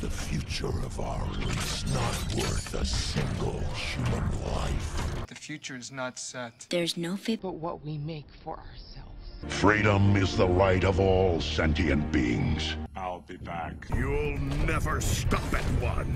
The future of our race not worth a single human life? The future is not set. There's no fate but what we make for ourselves. Freedom is the right of all sentient beings. I'll be back. You'll never stop at one.